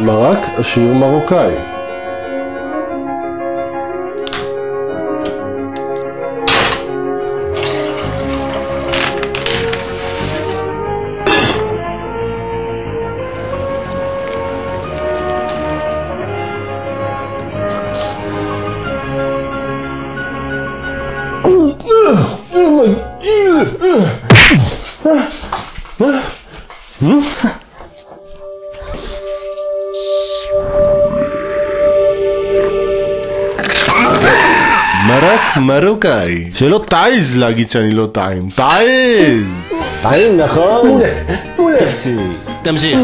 מרק עשיר מרוקאי. מרק מרוקאי. שלא תעז להגיד שאני לא טעים. תעז! טעים, נכון? תפסיק. תמשיך.